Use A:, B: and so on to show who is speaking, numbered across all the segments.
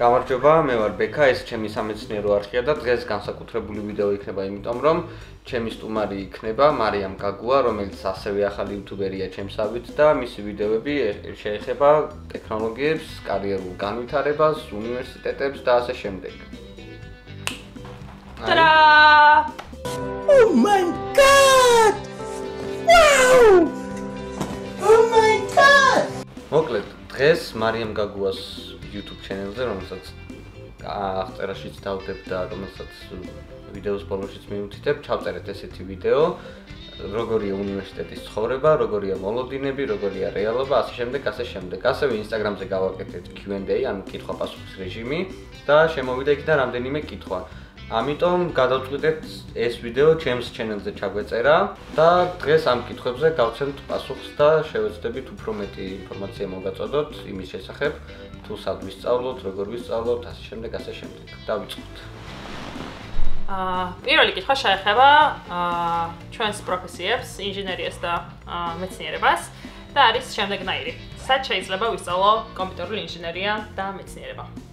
A: გამარჯობა, მე ვარ ბექა, ეს ჩემი სამეცნიერო არქია და დღეს განსაკუთრებული ვიდეო იქნება, იმიტომ რომ ჩემი სტუმარი იქნება მარიამ გაგუა, რომელიც ასევე ახალი იუთუბერია ჩემსავით და მისი ვიდეოები შეეხება ტექნოლოგიებს, კარიერულ განვითარებას, უნივერსიტეტებს და ასე შემდეგ.
B: ტრა!
C: Oh my god! Wow!
A: Მოკლედ, დღეს მარიამ გაგუას YouTube channel-ზე, რომელსაც აღწერაშიც დავდებ და რომელსაც ვიდეოს ბოლოშიც მივუთითებ, ჩავწერეთ ესეთი ვიდეო, როგორია უნივერსიტეტის ცხოვრება, როგორია მოლოდინები, როგორია რეალობა, ასე შემდეგ, ასე შემდეგ. ასევე Instagram-ზე გავაკეთეთ Q&A, ანუ კითხვა-პასუხის რეჟიმი და შემოვიდა იქიდან რამდენიმე კითხვა. ამიტომ გადავწყვიტეთ ეს ვიდეო ჩემს channel-ზე ჩაგვეწერა და დღეს ამ კითხვებზე გავცემთ პასუხს და შევეცდებით უფრო მეტი ინფორმაცია მოგაწოდოთ იმის შესახებ, თუ სად ვისწავლოთ, როგორ ვისწავლოთ, ასე შემდეგ, ასე შემდეგ. დავიწყოთ.
B: აა პირველი კითხვა შეეხება აა ჩვენს პროფესიებს, ინჟინერიას და მეცნიერებას და არის შემდეგნაირი. სად შეიძლება ვისწავლო კომპიუტერული ინჟინერია და მეცნიერება?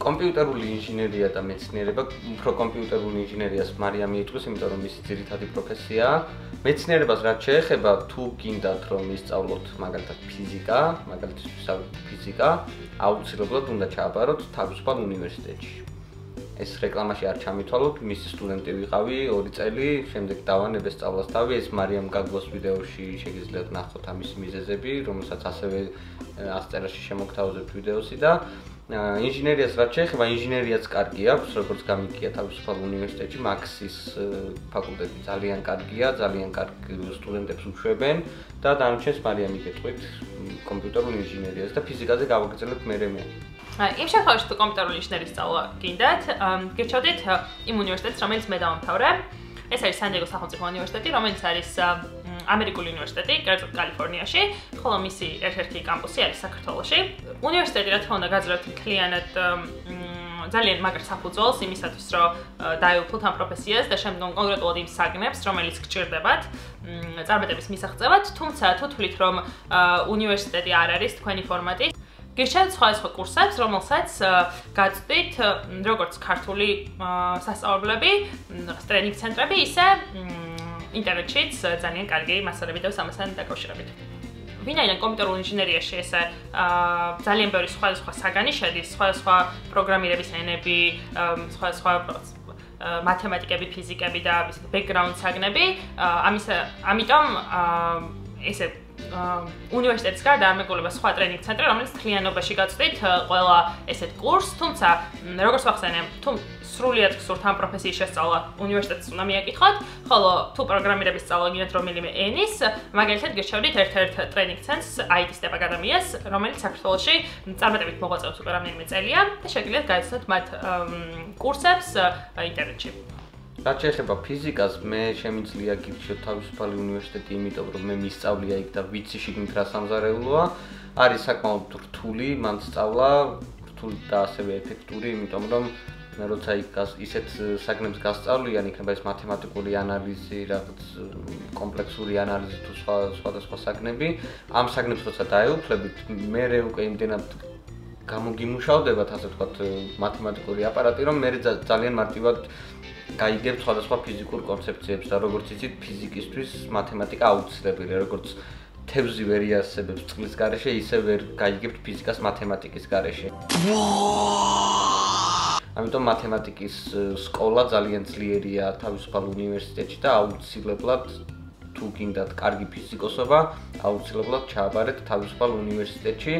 A: კომპიუტერული ინჟინერია და მეცნიერება, უფრო კომპიუტერული ინჟინერიას მარიამი იტყვის, იმიტომ რომ მისი ძირითადი პროფესიაა. მეცნიერებას რაც შეეხება, თუ გინდათ რომ ისწავლოთ მაგალითად ფიზიკა, მაგალითად ფიზიკა, აუცილებლად უნდა ჩააბაროთ თავისუფალ უნივერსიტეტში. ეს რეკლამაში არ ჩამითვალოთ, მისი სტუდენტი ვიყავი 2 წელი, შემდეგ დავანებე სწავლას თავი, ეს მარიამ გაგოს ვიდეოში შეგიძლიათ ნახოთ ამის მიზეზები, რომელსაც ასევე აღწერაში შემოგთავაზებთ ვიდეოსი და ინჟინერიას რაც შეეხება, ინჟინერიაც კარგი აქვს, როგორც გამიგია თავისუფალ უნივერსიტეტში, მაქსის ფაკულტეტი ძალიან კარგია, ძალიან კარგ სტუდენტებს უშვებენ და დანარჩენს მარიამი გეტყვით კომპიუტერულ ინჟინერიას და ფიზიკაზე გავაგრძელებ მე მე.
B: იმ შემთხვევაში თუ კომპიუტერული ინჟინერიის სწავლა გინდათ, გირჩევდით იმ უნივერსიტეტს, რომელიც მე დავამთავრე. ეს არის სან-დიეგოს სახელმწიფო უნივერსიტეტი, რომელიც არის ამერიკული უნივერსიტეტი, კერძოდ კალიფორნიაში, ხოლო მისი ერთ-ერთი კამპუსი არის საქართველოში. უნივერსიტეტი რა თქმა უნდა გაძლევთ მთლიანად ძალიან მაგრ საფუძველს იმისათვის, რომ დაეუფლოთ ამ პროფესიას და შემდგომ კონკრეტულად იმ საგნებს, რომელიც გჭირდებათ წარმატების მისაღწევად, თუმცა თუ თვლით, რომ უნივერსიტეტი არ არის თქვენი ფორმატი, გიშენ სხვა სხვა კურსებს, რომელსაც გაწვდით როგორც ქართული სასწავლებლები, ტრენინგ ცენტრები, ისე ინტერნეტშიც ძალიან კარგი მასალები და სამასთან დაკავშირებით. ვინაიდან კომპიუტერულ ინჟინერიაში ესე ძალიან ბევრი სხვა სხვა საგანი შედის, სხვა სხვა პროგრამირების ენები, სხვა სხვა მათემატიკები, ფიზიკები და ისე ბექგრაუნდ საგნები, ამის ამიტომ ესე უნივერსიტეტის გარდა არ მეგონება სხვა ტრენინგ ცენტრი, რომელიც თლიანობაში გაწვდით ყველა ესეთ კურსს, თუმცა როგორც ვახსენე, თუ სრულიად გსურთ ამ პროფესიის შესწავლა, უნივერსიტეტს უნდა მიაკითხოთ, ხოლო თუ პროგრამირების სწავლა გინდათ რომელიმე ენის, მაგალითად გეშევდით ერთ-ერთ ტრენინგ ცენტრს IT Step Academy-ს, რომელიც საქართველოში წარმატებით მოღვაწეობს უკვე რამდენიმე წელია და შეგიძლიათ გაიცნოთ მათ კურსებს ინტერნეტში.
A: რაც შეეხება ფიზიკას, მე შემიძლია გიქცევ თავისუფალი უნივერსიტეტი, იმიტომ რომ მე მისწავლია იქ და ვიცი შიგნით რა სამზარეულოა. არის საკმაოდ რთული, მან სწავლა რთული და ასევე ეფექტური, იმიტომ რომ მე როცა იქ ისეთ საგნებს გასწავლიან, იქნება ეს მათემატიკური ანალიზი, რაღაც კომპლექსური ანალიზი თუ სხვა სხვადასხვა საგნები, ამ საგნებს როცა დაეუფლებით, მე რე უკვე იმდენად გამოგიმუშავდებათ, ასე ვთქვათ, მათემატიკური აპარატი, რომ მე ძალიან მარტივად გაიგებ სხვადასხვა ფიზიკურ კონცეფციებს და როგორც იცით, ფიზიკისთვის მათემატიკა აუცილებელია, როგორც თევზი ვერ იასებებს წყლის გარეშე, ისე ვერ გაიგებთ ფიზიკას მათემატიკის გარეშე. ამიტომ მათემატიკის სკოლა ძალიან ძლიერია თავისუფალ უნივერსიტეტში და აუცილებლად თუ გინდათ კარგი ფიზიკოსობა, აუცილებლად ჩააბარეთ თავისუფალ უნივერსიტეტში.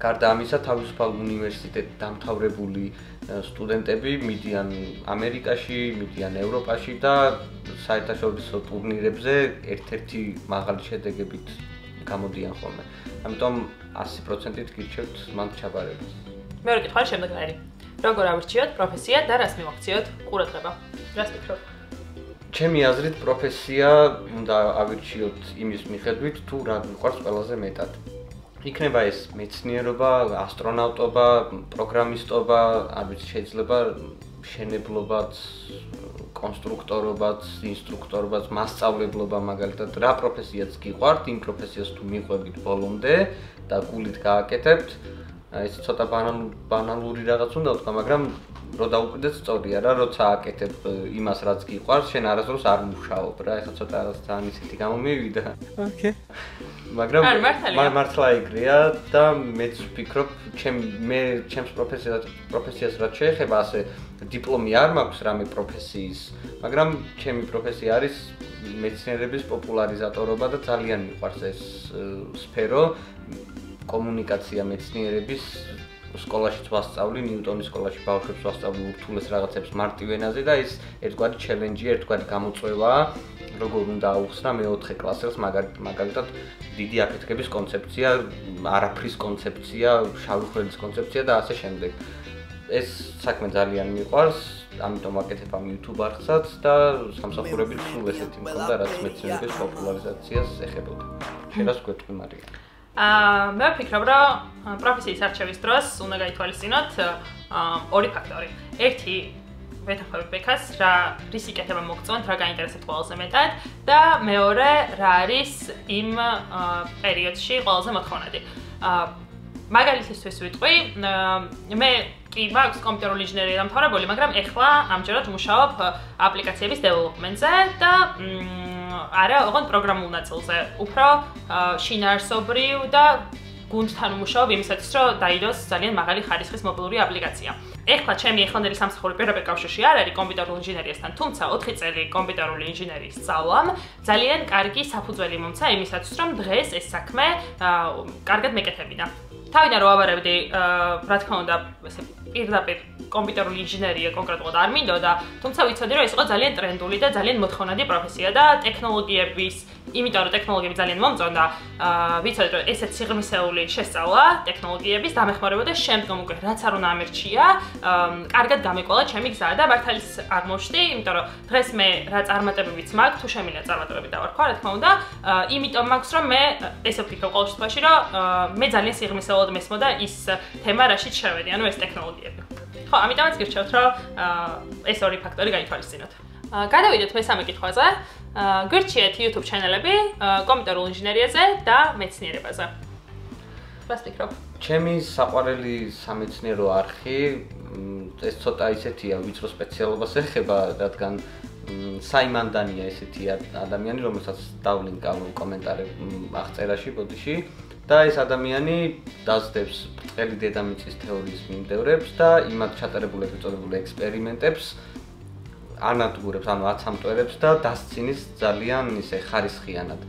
A: გარდა ამისა, თავისუფალ უნივერსიტეტ დამთავრებული სტუდენტები მიდიან ამერიკაში, მიდიან ევროპაში და საერთაშორისო ტურნირებზე ერთ-ერთი მაღალი შედეგებით გამოდიან ხოლმე. ამიტომ 100%-ით გირჩევთ მან ჩაბარებას.
B: მეორე კითხვა შემდეგნაირი. როგორ ავირჩიოთ პროფესია და რას მივაქციოთ ყურადღება? რას ფიქრობ?
A: ჩემი აზრით პროფესია უნდა ავირჩიოთ იმის მიხედვით, თუ რა გვიყვარს ყველაზე მეტად. იქნება ეს მეცნიერობა, ასტრონავტობა, პროგრამისტობა, არ ვიცი, შეიძლება შენებლობაც, კონსტრუქტორობაც, ინსტრუქტორობაც, მასწავლებლობა მაგალითად, რა პროფესიაც გიყვართ, იმ პროფესიას თუ მიყვებით ბოლომდე და გულით გააკეთებთ, ეს ცოტა ბანალ ბანალური რაღაც უნდა ვთქვა, მაგრამ რო დაუკვირდეთ სწორია რა, როცა აკეთებ იმას, რაც გიყვარს, შენ არასდროს არ მუშაობ რა, ეხლა ცოტა რაღაც ძალიან ისეთი გამომივიდა.
C: ოკეი.
A: მაგრამ
B: მართალია.
A: მართლა ეგრეა და მეც ვფიქრობ, ჩემ მე ჩემს პროფესიას პროფესიას რაც შეეხება, ასე დიპლომი არ მაქვს რამე პროფესიის, მაგრამ ჩემი პროფესია არის მეცნიერების პოპულარიზატორობა და ძალიან მიყვარს ეს სფერო კომუნიკაცია მეცნიერების სკოლაშიც ვასწავლი, ნიუტონის სკოლაში ბავშვებს ვასწავლი ურთულეს რაღაცებს მარტივ ენაზე და ეს ერთგვარი ჩელენჯია, ერთგვარი გამოწვევაა, როგორ უნდა აუხსნა მეოთხე კლასელს მაგალითად დიდი აფეთქების კონცეფცია, არაფრის კონცეფცია, შავი ხვრელის კონცეფცია და ასე შემდეგ. ეს საქმე ძალიან მიყვარს, ამიტომ ვაკეთებ ამ YouTube არხსაც და სამსახურებით სულ ესეთი მქონდა, რაც მეცნიერების პოპულარიზაციას ეხებოდა. შეიძლება ვქვეტყვი მარია.
B: აა მე ვფიქრობ, რომ პროფესიის არჩევის დროს უნდა გაითვალისწინოთ ორი ფაქტორი. ერთი ვეთახმები ბექას, რა რისი კეთება მოგწონთ, რა გაინტერესებთ ყველაზე მეტად და მეორე რა არის იმ პერიოდში ყველაზე მოთხოვნადი. აა მაგალითისთვის ვიტყვი, მე კი მაქვს კომპიუტერული ინჟინერია დამთავრებული, მაგრამ ეხლა ამჯერად ვმუშაობ აპლიკაციების დეველოპმენტზე და არა, ოღონდ პროგრამულ ნაწილზე. უფრო შინაარსობრივ და გუნდთან ვმუშაობ იმისათვის, რომ დაიდოს ძალიან მაღალი ხარისხის მობილური აპლიკაცია. ეხლა ჩემი ეხლანდელი სამსახური პირობე კავშირში არ არის კომპიუტერულ ინჟინერიასთან, თუმცა 4 წელი კომპიუტერული ინჟინერიის სწავლამ ძალიან კარგი საფუძველი მომცა იმისათვის, რომ დღეს ეს საქმე კარგად მეკეთებინა. თავიდან რო ავარებდი, რა თქმა უნდა, ესე პირდაპირ კომპიუტერული ინჟინერია კონკრეტულად არ მინდოდა, თუმცა ვიცოდი, რომ ეს იყო ძალიან ტრენდული და ძალიან მოთხოვნადი პროფესია და ტექნოლოგიების, იმიტომ რომ ტექნოლოგიები ძალიან მომწონდა, ვიცოდი, რომ ესეც სიღრმისეული შესწავლა ტექნოლოგიების დამეხმარება და შემდგომ უკვე რაც არ უნდა ამერჩია, კარგად გამეკვალა ჩემი გზა და მართალის აღმოჩნდი, იმიტომ რომ დღეს მე რა წარმატებებიც მაქვს, თუ შემინა წარმატებები დავარქვა, რა თქმა უნდა, იმიტომ მაქვს, რომ მე ესე ვფიქრობ ყოველ შემთხვევაში, რომ მე ძალიან სიღრმისეულად მესმოდა ის თემა, რაშიც შევედი, ანუ ეს ტექნოლოგიები. ხო, ამიტომაც გირჩევთ, რომ ეს ორი ფაქტორი გაითვალისწინოთ. გადავიდეთ მესამე კითხვაზე. გირჩიეთ YouTube ჩანელები კომპიუტერულ ინჟინერიაზე და მეცნიერებაზე. რას ფიქრობ?
A: ჩემი საყვარელი სამეცნიერო არხი ეს ცოტა ისეთია, ვიწრო სპეციალობას ეხება, რადგან საიმანდანია ესეთი ადამიანი, რომელსაც დავლინკავ კომენტარებში ბოდიში. და ეს ადამიანი დაძდებს ბრწყელი დედამიწის თეორიის მიმდევრებს და იმათ ჩატარებულ ეპიზოდებულ ექსპერიმენტებს ანადგურებს, ანუ აცამტვერებს და დასცინის ძალიან ისე ხარისხიანად.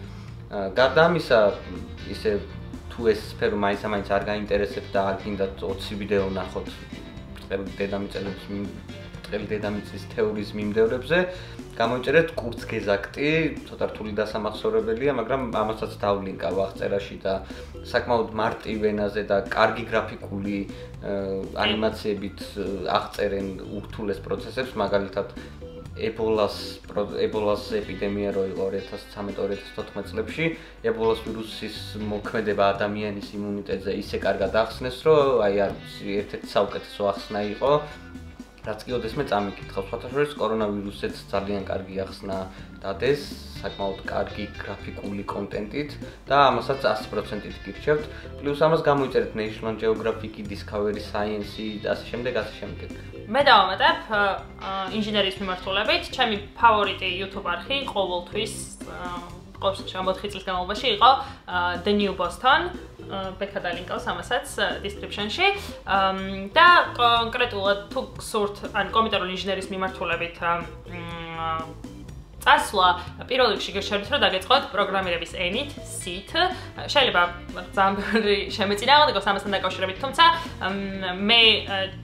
A: გარდა ამისა, ისე თუ ეს სფერო მაინც-მაინც არ გაინტერესებთ და არ გინდათ 20 ვიდეო ნახოთ ბრწყელი დედამიწის ბრწყელი დედამიწის თეორიის მიმდევრებზე, გამოიწერეთ კურც გეზაქტი, ცოტა რთული დასამახსოვრებელია, მაგრამ ამასაც დავლინკავ აღწერაში და საკმაოდ მარტივ ენაზე და კარგი გრაფიკული ანიმაციებით აღწერენ ურთულეს პროცესებს, მაგალითად ებოლას ებოლას ეპიდემია რო იყო 2013-2014 წლებში, ებოლას ვირუსის მოქმედება ადამიანის იმუნიტეტზე ისე კარგად ახსნეს, რომ აი არ ერთ-ერთი საუკეთესო ახსნა იყო რაც კი ოდესმე წამიკითხავს, ფათაშორის კორონავირუსიც ძალიან კარგი ახსნა დადეს, საკმაოდ კარგი გრაფიკული კონტენტით და ამასაც 100%-ით გირჩევთ. პლუს ამას გამოიწერეთ National Geographic, Discovery Science და ასე შემდეგ, ასე შემდეგ.
B: მე დავამატებ ინჟინერიის მიმართულებით, ჩემი ფავორიტი YouTube არხი ყოველთვის ყოველ შემოთხი წლის განმავლობაში იყო The New Boston ბექა დალინკავს ამასაც description-ში. და კონკრეტულად თუ გსურთ ან კომპიუტერული ინჟინერიის მიმართულებით წასვლა პირველ რიგში გეშალით რომ დაგეწყოთ პროგრამირების ენით C-თ შეიძლება ზამბრი შემეწინააღმდეგოს ამასთან დაკავშირებით თუმცა მე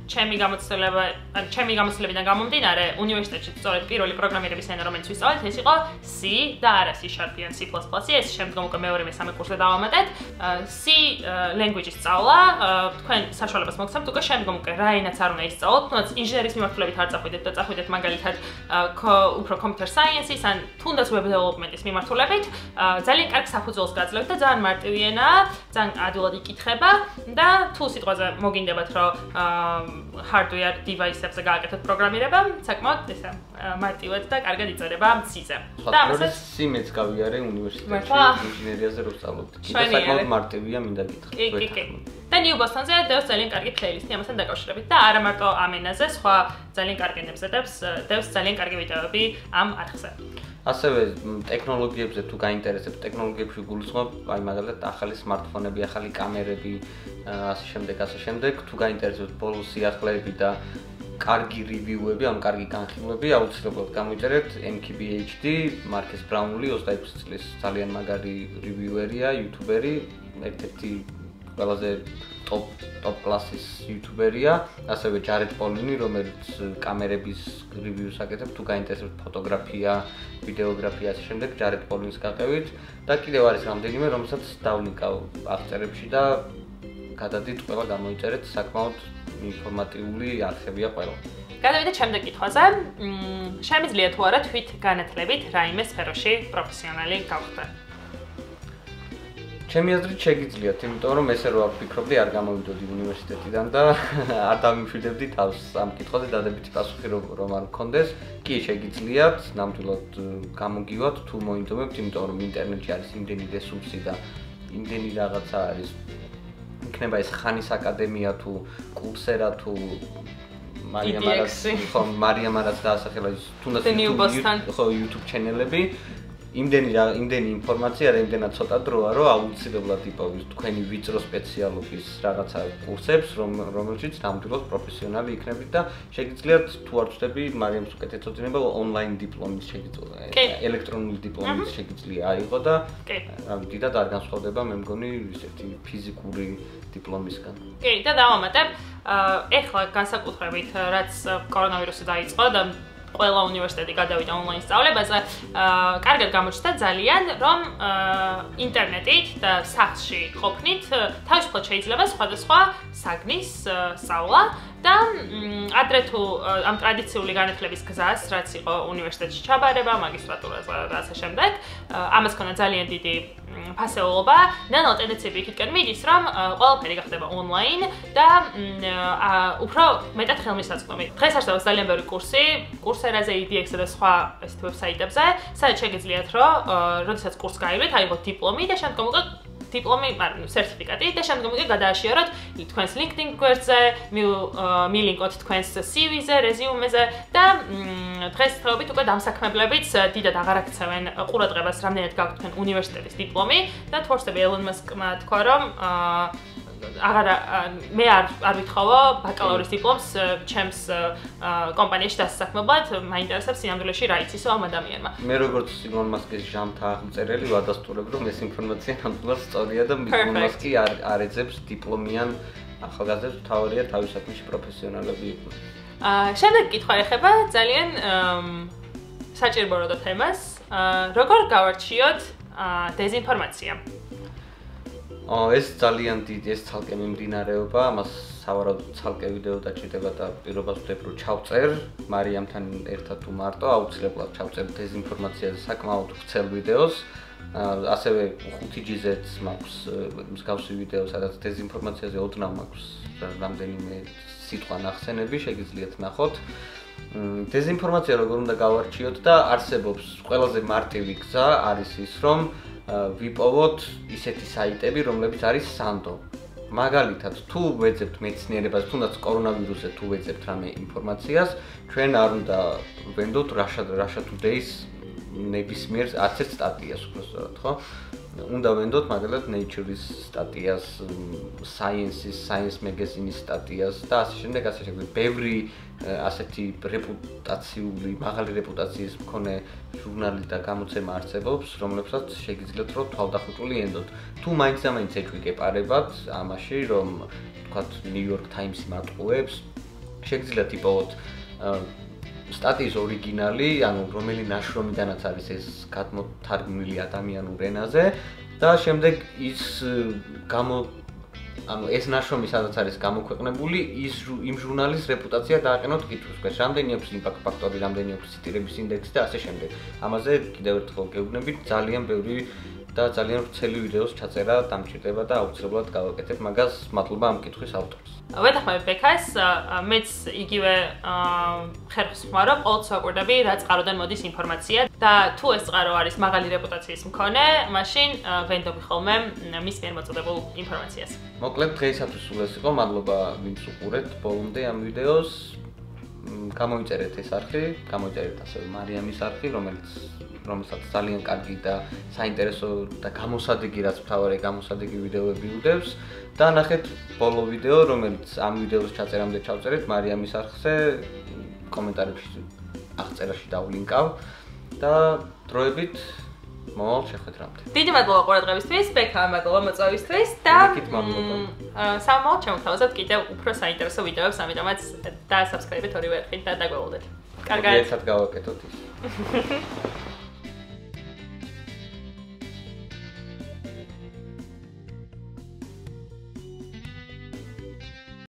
B: ჩემი გამოცდილება ან ჩემი გამოცდილებიდან გამომდინარე უნივერსიტეტში სწორედ პირველი პროგრამირების ენა რომელიც ვისწავლეთ ეს იყო C და არა C# ან C++-ი ეს შემდგომ უკვე მეორე მესამე კურსზე დავამატეთ. C language-ის სწავლა. თქვენ საშუალებას მოგცემთ უკვე შემდგომ უკვე რა ენაც არ უნდა ისწავლოთ. თუნდაც ინჟინერიის მიმართულებით არ წახვიდეთ და წახვიდეთ მაგალითად უფრო computer science science-ის ან თუნდაც web development-ის მიმართულებით. ძალიან კარგ საფუძველს გაძლევთ და ძალიან მარტივი ენაა, ძალიან ადვილად იკითხება და თუ სიტყვაზე მოგინდებათ რომ hardware device-ებზე გააკეთოთ პროგრამირება, საკმაოდ ესა მარტივად და კარგად იწერება მციზე.
A: და ამასაც სიმეც გავიარე უნივერსიტეტში ინჟინერიაზე რო ვსწავლობდი. და საკმაოდ მარტივია მინდა გითხრათ.
B: კი, კი, კი. და New Boston-ზე დევს ძალიან კარგი playlist-ი ამასთან დაკავშირებით და არა მარტო ამ ენაზე, სხვა ძალიან კარგი ენებზე დევს დევს ძალიან კარგი ვიდეოები ამ არხზე.
A: ასევე ტექნოლოგიებზე თუ გაინტერესებს ტექნოლოგიებში გულისხმობ, აი მაგალითად ახალი smartphone-ები, ახალი კამერები, ასე შემდეგ, ასე შემდეგ, თუ გაინტერესებს ბოლო სიახლეები და კარგი რივიუები, ან კარგი განხილვები, აუცილებლად გამოიწერეთ MKBHD, მარკეს ბრაუნული 26 წლის ძალიან მაგარი რივიუერია, იუთუბერი, ერთ-ერთი ყველაზე ტოპ ტოპ კლასის იუთუბერია, ასევე ჯარეთ პოლინი, რომელიც კამერების რივიუს აკეთებს, თუ გაინტერესებს ფოტოგრაფია, ვიდეოგრაფია, ასე შემდეგ, ჯარეთ პოლინის გაყევით და კიდევ არის რამდენიმე, რომელსაც დავლინკავ აღწერებში და გადადით ყველა გამოიწერეთ, საკმაოდ ინფორმატიული არხებია ყველა.
B: გადავიდეთ შემდეგ კითხვაზე. მმ შემიძლია თუ არა თვით განათლებით რაიმე სფეროში პროფესიონალი გავხდე?
A: ჩემი აზრით შეგიძლიათ, იმიტომ რომ ესე რო ვფიქრობდი, არ გამოვიდოდი უნივერსიტეტიდან და არ დამიმშვიდებდი თავს ამ კითხვაზე დადებითი პასუხი რომ არ მქონდეს. კი, შეგიძლიათ, ნამდვილად გამოგივათ თუ მოინდომებთ, იმიტომ რომ ინტერნეტში არის იმდენი რესურსი და იმდენი რაღაცა არის. იქნება ეს ხანის აკადემია თუ კურსერა თუ მარია მარას ხო მარია მარას დაასახელა თუნდაც ხო YouTube ჩენელები იმდენი რა იმდენი ინფორმაცია რა იმდენად ცოტა დროა რომ აუცილებლად იპოვის თქვენი ვიწრო სპეციალობის რაღაცა კურსებს რომ რომელშიც ნამდვილად პროფესიონალი იქნებით და შეგიძლიათ თუ არ ვწდები მარიამს უკეთეს ოცნება ონლაინ დიპლომის შეგიძლია ელექტრონული დიპლომის შეგიძლია აიღო და დიდად არ განსხვავდება მე მგონი ისეთი ფიზიკური დიპლომისგან.
B: კი და დავამატებ ეხლა განსაკუთრებით რაც კორონავირუსი დაიწყო და ყველა უნივერსიტეტი გადავიდა ონლაინ სწავლებაზე, აა კარგად გამოჩნდა ძალიან, რომ აა ინტერნეტით და სახლში ყოფნით თავისუფლად შეიძლება სხვადასხვა საგნის სწავლა და ადრე თუ ამ ტრადიციული განათლების გზას, რაც იყო უნივერსიტეტში ჩაბარება, მაგისტრატურაზე და ასე შემდეგ, ამას ქონა ძალიან დიდი ფასეულობა, ნანო ტენდენციები იქითკენ მიდის, რომ ყველაფერი გახდება ონლაინ და უფრო მეტად ხელმისაწვდომი. დღეს არსებობს ძალიან ბევრი კურსი, კურსერაზე, EDX-ზე და სხვა ესეთ ვებსაიტებზე, სადაც შეგიძლიათ, რომ როდესაც კურსს გაიგეთ, აიღოთ დიპლომი და შემდგომ უკვე დიპლომი, მაგრამ სერტიფიკატი და შემდგომ იგი გადააშიაროთ თქვენს LinkedIn გვერდზე, მილინკოთ თქვენს CV-ზე, რეზიუმეზე და დღეს თქობით უკვე დამსაქმებლებიც დიდად აღარ აქცევენ ყურადღებას, რამდენად გაქვთ თქვენ უნივერსიტეტის დიპლომი და თორსები ელონ მასკმა თქვა, რომ აღარ მე არ არ ვითხოვო ბაკალავრის დიპლომს ჩემს კომპანიაში დასაქმებლად, მაინტერესებს სინამდვილეში რა იცისო ამ ადამიანმა.
A: მე როგორც სიგონ მასკის ჟამთა აღმწერელი ვადასტურებ, რომ ეს ინფორმაცია ნამდვილად სწორია და სიგონ მასკი არ არ ეძებს დიპლომიან ახალგაზრდებს, თავარია თავის საქმეში პროფესიონალები იყვნენ.
B: აა შემდეგ კითხვა ეხება ძალიან საჭირო თემას. აა როგორ გავარჩიოთ აა დეზინფორმაცია?
A: აა ეს ძალიან დიდი ეს ცალკე მიმდინარეობა, ამას სავარაუდოდ ცალკე ვიდეო დაჭირდება და პირობას ვდებ რომ ჩავწერ მარიამთან ერთად თუ მარტო აუცილებლად ჩავწერ დეზინფორმაციაზე საკმაოდ ვრცელ ვიდეოს. ასევე 5G-ზეც მაქვს მსგავსი ვიდეო, სადაც დეზინფორმაციაზე ოდნავ მაქვს რამდენიმე სიტყვა ნახსენები, შეგიძლიათ ნახოთ. დეზინფორმაცია როგორ უნდა გავარჩიოთ და არსებობს ყველაზე მარტივი გზა არის ის, რომ ვიპოვოთ ისეთი საიტები, რომლებიც არის სანდო. მაგალითად, თუ ვეძებთ მეცნიერებას, თუნდაც კორონავირუსზე თუ ვეძებთ რამე ინფორმაციას, ჩვენ არ უნდა ვენდოთ Russia Russia Today-ს ნებისმიერ არც ერთ სტატიას უბრალოდ, ხო? უნდა ვენდოთ მაგალითად Nature-ის სტატიას, Science-ის, Science Magazine-ის სტატიას და ასე შემდეგ, ასე შემდეგ. ბევრი ასეთი რეპუტაციული, მაღალი რეპუტაციის მქონე ჟურნალი და გამოცემა არსებობს, რომლებსაც შეგიძლიათ რომ თვალდახუტული ენდოთ. თუ მაინც და მაინც ეკვიკეპარებათ ამაში, რომ თქვათ New York Times-ი მატყუებს, შეგიძლიათ იპოვოთ სტატიის ორიგინალი, ანუ რომელი ნაშრომიდანაც არის ეს გადმოთარგმნილი ადამიანურ ენაზე და შემდეგ ის გამო ანუ ეს ნაშრომი სადაც არის გამოქვეყნებული, ის იმ ჟურნალის რეპუტაცია დააყენოთ კითხვის ქვეშ. რამდენი აქვს იმპაქტ ფაქტორი, რამდენი აქვს ციტირების ინდექსი და ასე შემდეგ. ამაზე კიდევ ერთხელ გეუბნებით, ძალიან ბევრი და ძალიან ვრცელი ვიდეოს ჩაწერა დამჭირდება და აუცილებლად გავაკეთებ მაგას მადლობა ამ კითხვის ავტორს.
B: ვეთახმები ბექას, მეც იგივე ხერხს ხმარო, ყოველთვის ვაკვირდები რა წყაროდან მოდის ინფორმაცია და თუ ეს წყარო არის მაღალი რეპუტაციის მქონე, მაშინ ვენდობი ხოლმე მის მიერ მოწოდებულ ინფორმაციას.
A: მოკლედ დღეისათვის სულ ეს იყო, მადლობა ვინც უყურეთ ბოლომდე ამ ვიდეოს. გამოიწერეთ ეს არხი, გამოიწერეთ ასევე მარიამის არხი, რომელიც რომელსაც ძალიან კარგი და საინტერესო და გამოსადეგი რაც მთავარი გამოსადეგი ვიდეოები უდევს და ნახეთ ბოლო ვიდეო, რომელიც ამ ვიდეოს ჩაწერამდე ჩავწერეთ მარიამის არხზე კომენტარებში აღწერაში დავლინკავ და დროებით მომავალ შეხვედრამდე.
B: დიდი მადლობა ყურადღებისთვის, ბექა მადლობა მოწვევისთვის და სამავალ ჩემთავაზად კიდევ უფრო საინტერესო ვიდეოებს, ამიტომაც და subscribe-ით ორივე ერთხელ და დაგველოდეთ. კარგად.
A: ერთად გავაკეთოთ ის.